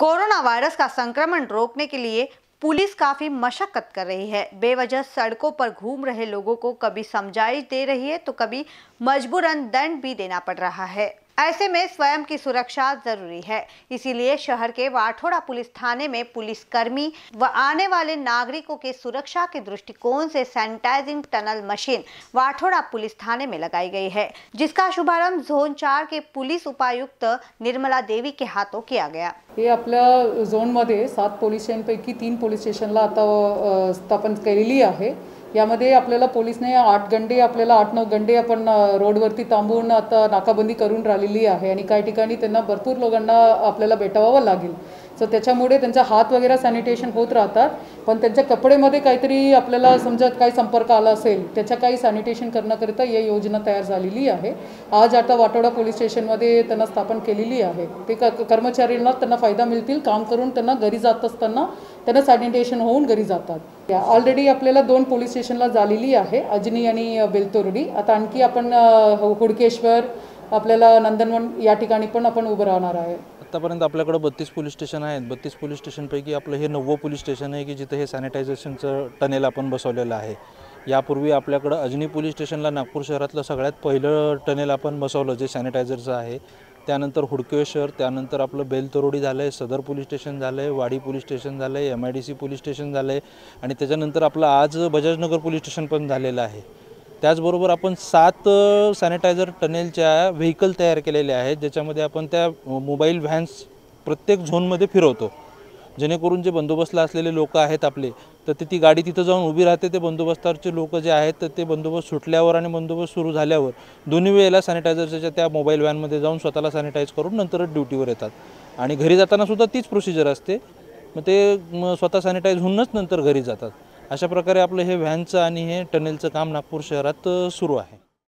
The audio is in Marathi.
कोरोना वायरस का संक्रमण रोकने के लिए पुलिस काफ़ी मशक्कत कर रही है। बेवजह सड़कों पर घूम रहे लोगों को कभी समझाइश दे रही है तो कभी मजबूरन दंड भी देना पड़ रहा है। ऐसे में स्वयं की सुरक्षा ज़रूरी है। इसीलिए शहर के वाठोड़ा पुलिस थाने में पुलिस कर्मी व आने वाले नागरिकों के सुरक्षा के दृष्टिकोण से sanitising tunnel machine Wathoda police थाने में लगाई गई है, जिसका शुभारंभ जोन चार के पुलिस उपायुक्त निर्मला देवी के हाथों किया गया। ये हे आपल्या झोनमध्ये सात पोलीस स्टेशनपैकी तीन पोलीस स्टेशनला आता स्थापन केलेली यामध्ये आपल्याला पोलिसने आठ गंडे आपल्याला आठ नऊ गंडे आपण रोडवरती थांबून आता नाकाबंदी करून राहिलेली आहे आणि काही ठिकाणी त्यांना भरपूर लोकांना आपल्याला भेटावावं लागेल. सो त्याच्यामुळे त्यांचा हात वगैरे सॅनिटेशन होत राहतात. पण त्यांच्या कपडेमध्ये काहीतरी आपल्याला समजा काही संपर्क आला असेल त्याच्या काही सॅनिटेशन करण्याकरिता या योजना तयार झालेली आहे. आज आता वाटोडा पोलीस स्टेशनमध्ये त्यांना स्थापन केलेली आहे. ते क कर्मचाऱ्यांना त्यांना फायदा मिळतील काम करून त्यांना घरी जात असताना त्यांना सॅनिटेशन होऊन घरी जातात. ऑलरेडी आपल्याला दोन पोलीस स्टेशनला झालेली आहे अजनी आणि बेलतोरडी. आता आणखी आपण अ, हुडकेश्वर आपल्याला नंदनवन या ठिकाणी पण आपण उभं राहणार आहे. आत्तापर्यंत आपल्याकडे बत्तीस पोलीस स्टेशन आहेत. बत्तीस पोलीस स्टेशनपैकी आपलं हे नव्वं पोलीस स्टेशन आहे की जिथं हे सॅनिटायझेशनचं टनेल आपण बसवलेलं आहे. यापूर्वी आपल्याकडं अजनी पोलीस स्टेशनला नागपूर शहरातलं सगळ्यात पहिलं टनेल आपण बसवलं जे सॅनिटायझरचं आहे. त्यानंतर हुडकेश्वर त्यानंतर आपलं बेलतरोडी झालं आहे सदर पोलीस स्टेशन झालं आहे वाडी पोलीस स्टेशन झालं आहे M I D C police station झालं आहे आणि त्याच्यानंतर आपलं आज बजाजनगर पोलीस स्टेशन पण झालेलं आहे. त्याचबरोबर आपण सात सॅनिटायझर टनेलच्या व्हेकल तयार केलेल्या आहेत ज्याच्यामध्ये आपण त्या मोबाईल व्हॅन्स प्रत्येक झोनमध्ये फिरवतो. जेणेकरून जे बंदोबस्तला असलेले लोक आहेत आपले तर ते ती गाडी तिथं जाऊन उभी राहते. ते बंदोबस्तावरचे लोक जे आहेत तर ते बंदोबस्त सुटल्यावर आणि बंदोबस्त सुरू झाल्यावर दोन्ही वेळेला सॅनिटायझरच्या त्या मोबाईल व्हॅनमध्ये जाऊन स्वतःला सॅनिटाईज करून नंतरच ड्युटीवर येतात. आणि घरी जाताना सुद्धा तीच प्रोसिजर असते. मग ते स्वतः सॅनिटाईज होऊनच नंतर घरी जातात. अशा प्रकारे आपलं हे व्हॅनचं आणि हे टनेलचं काम नागपूर शहरात सुरू आहे.